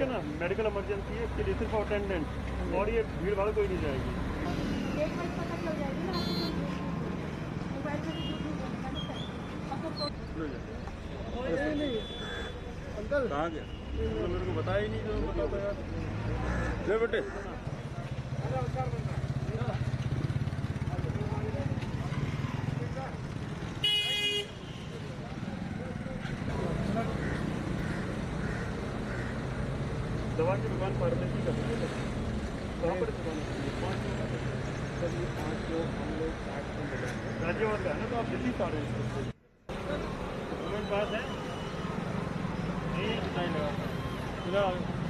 Medical emergency है इसके लिए सिर्फ़ अटेंडेंट और ये भीड़ भाड़ कोई नहीं जाएगी. ना ना फ़ोटो कहाँ गया? मेरे को बताया ही नहीं जो बताओ यार बेटे। दवा की दुकान फार्मेसी का कहाँ पर दुकान है। गाजियाबाद का है। ना तो आप दिल्ली पा रहे हैं बात पास है? नहीं लगा